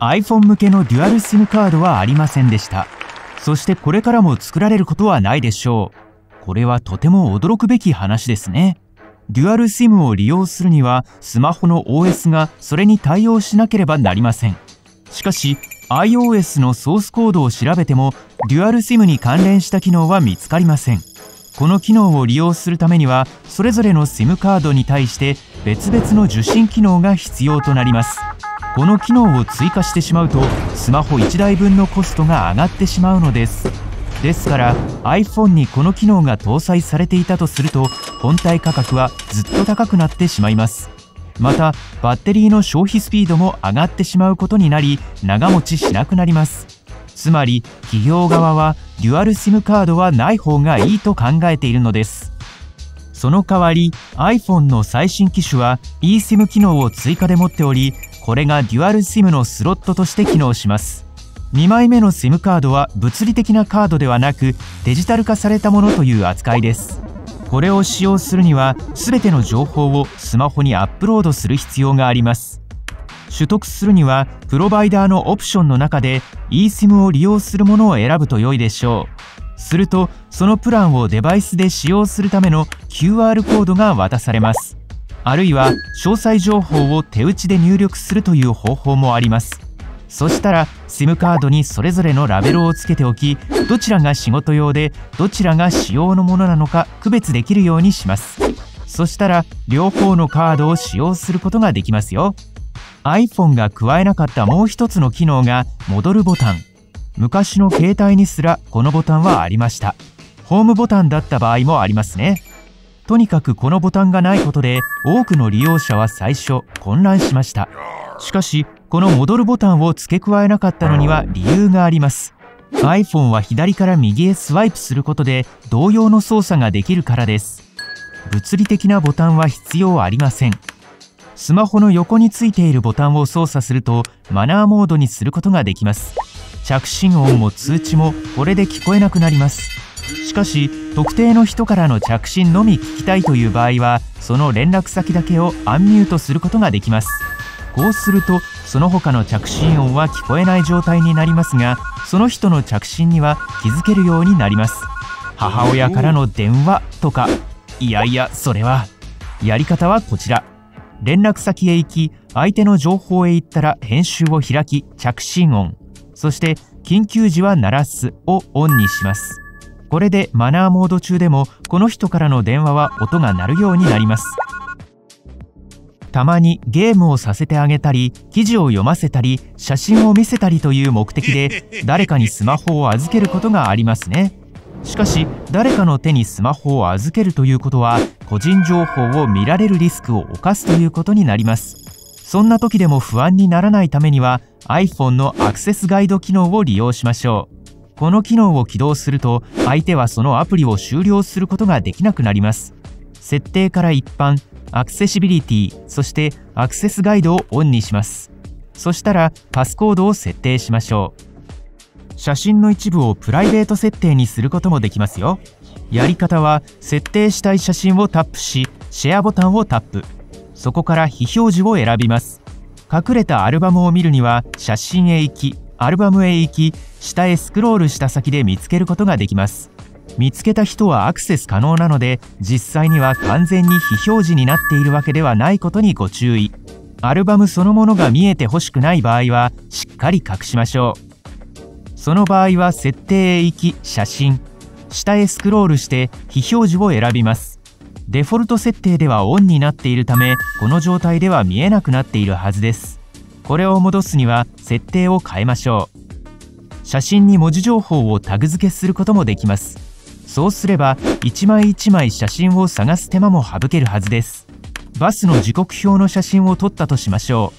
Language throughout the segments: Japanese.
iPhone 向けのデュアル SIM カードはありませんでした。そしてこれからも作られることはないでしょう。これはとても驚くべき話ですね。デュアル SIM を利用するにはスマホの OS がそれに対応しなければなりません。しかし iOS のソースコードを調べてもデュアル SIM に関連した機能は見つかりません。この機能を利用するためにはそれぞれの SIM カードに対して別々の受信機能が必要となります。この機能を追加してしまうとスマホ1台分のコストが上がってしまうのです。ですから iPhone にこの機能が搭載されていたとすると本体価格はずっと高くなってしまいます。またバッテリーの消費スピードも上がってしまうことになり長持ちしなくなります。つまり企業側はデュアル SIM カードはない方がいいと考えているのです。その代わり iPhone の最新機種は eSIM 機能を追加で持っておりこれがデュアル SIM のスロットとして機能します。2枚目の SIM カードは物理的なカードではなくデジタル化されたものという扱いです。これを使用するには全ての情報をスマホにアップロードする必要があります。取得するにはプロバイダーのオプションの中で eSIM を利用するものを選ぶと良いでしょう。するとそのプランをデバイスで使用するための QR コードが渡されます。あるいは詳細情報を手打ちで入力するという方法もあります。そしたら SIM カードにそれぞれのラベルをつけておきどちらが仕事用でどちらが使用のものなのか区別できるようにします。そしたら両方のカードを使用することができますよ。iPhone が加えなかったもう一つの機能が戻るボタン。昔の携帯にすらこのボタンはありました。ホームボタンだった場合もありますね。とにかくこのボタンがないことで多くの利用者は最初混乱しました。しかしこの戻るボタンを付け加えなかったのには理由があります。iPhone は左から右へスワイプすることで同様の操作ができるからです。物理的なボタンは必要ありません。スマホの横についているボタンを操作するとマナーモードにすることができます。着信音も通知もこれで聞こえなくなります。しかし特定の人からの着信のみ聞きたいという場合はその連絡先だけをアンミュートすることができます。こうするとその他の着信音は聞こえない状態になりますがその人の着信には気づけるようになります。母親からの電話とかいやいやそれはやり方はこちら。連絡先へ行き相手の情報へ行ったら編集を開き着信音。そして緊急時は鳴らすをオンにします。これでマナーモード中でもこの人からの電話は音が鳴るようになります。たまにゲームをさせてあげたり記事を読ませたり写真を見せたりという目的で誰かにスマホを預けることがありますね。しかし誰かの手にスマホを預けるということは個人情報を見られるリスクを冒すということになります。そんな時でも不安にならないためには iPhone のアクセスガイド機能を利用しましょう。この機能を起動すると相手はそのアプリを終了することができなくなります。設定から一般アクセシビリティそしてアクセスガイドをオンにします。そしたらパスコードを設定しましょう。写真の一部をプライベート設定にすることもできますよ。やり方は設定したい写真をタップしシェアボタンをタップ。そこから非表示を選びます。隠れたアルバムを見るには写真へ行きアルバムへ行き下へスクロールした先で見つけることができます。見つけた人はアクセス可能なので実際には完全に非表示になっているわけではないことにご注意。アルバムそのものが見えてほしくない場合はしっかり隠しましょう。その場合は設定へ行き写真。下へスクロールして非表示を選びます。デフォルト設定ではオンになっているためこの状態では見えなくなっているはずです。これを戻すには設定を変えましょう。写真に文字情報をタグ付けすることもできます。そうすれば一枚一枚写真を探す手間も省けるはずです。バスの時刻表の写真を撮ったとしましょ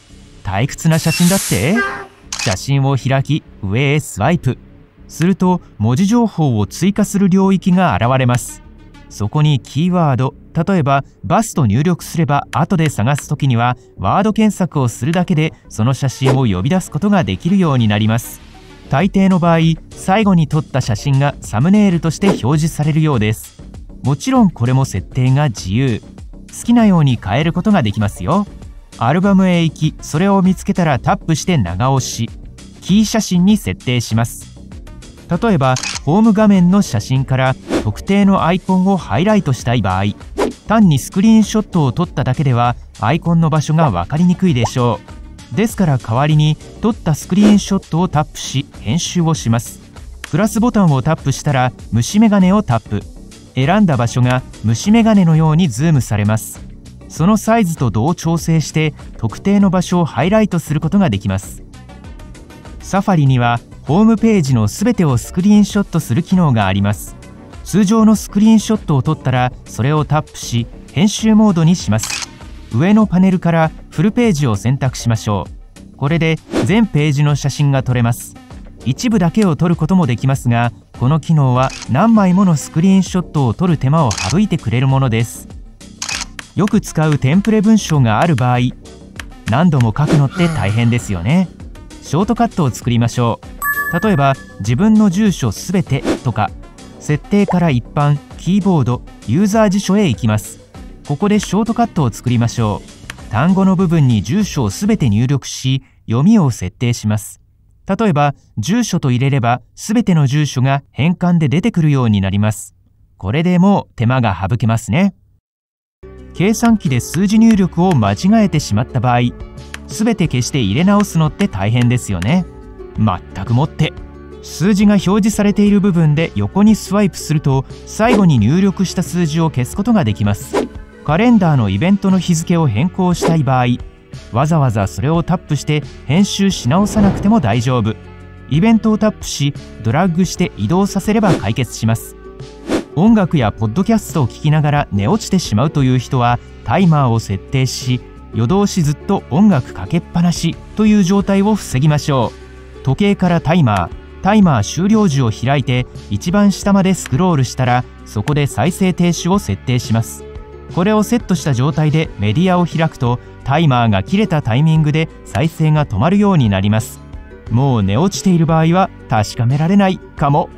う。退屈な写真だって？写真を開き上へスワイプ。すると文字情報を追加する領域が現れます。そこにキーワード。例えばバスと入力すれば後で探す時にはワード検索をするだけでその写真を呼び出すことができるようになります。大抵の場合最後に撮った写真がサムネイルとして表示されるようです。もちろんこれも設定が自由。好きなように変えることができますよ。アルバムへ行きそれを見つけたらタップして長押し。キー写真に設定します。例えばホーム画面の写真から特定のアイコンをハイライトしたい場合単にスクリーンショットを撮っただけではアイコンの場所が分かりにくいでしょう。ですから代わりに撮ったスクリーンショットをタップし編集をします。プラスボタンをタップしたら虫眼鏡をタップ。選んだ場所が虫眼鏡のようにズームされます。そのサイズとどう調整して特定の場所をハイライトすることができます。サファリにはホームページのすべてをスクリーンショットする機能があります。通常のスクリーンショットを撮ったらそれをタップし編集モードにします。上のパネルからフルページを選択しましょう。これで全ページの写真が撮れます。一部だけを撮ることもできますがこの機能は何枚ものスクリーンショットを撮る手間を省いてくれるものです。よく使うテンプレ文章がある場合何度も書くのって大変ですよね。ショートカットを作りましょう。例えば自分の住所すべてとか設定から一般キーボードユーザー辞書へ行きます。ここでショートカットを作りましょう。単語の部分に住所をすべて入力し読みを設定します。例えば住所と入れればすべての住所が変換で出てくるようになります。これでもう手間が省けますね。計算機で数字入力を間違えてしまった場合全て消して入れ直すのって大変ですよね。全くもって数字が表示されている部分で横にスワイプすると最後に入力した数字を消すことができます。カレンダーのイベントの日付を変更したい場合わざわざそれをタップして編集し直さなくても大丈夫。イベントをタップしドラッグして移動させれば解決します。音楽やポッドキャストを聴きながら寝落ちてしまうという人はタイマーを設定し夜通しずっと音楽かけっぱなしという状態を防ぎましょう。時計からタイマータイマー終了時を開いて一番下までスクロールしたらそこで再生停止を設定します。これをセットした状態でメディアを開くとタイマーが切れたタイミングで再生が止まるようになります。もう寝落ちている場合は確かめられないかも。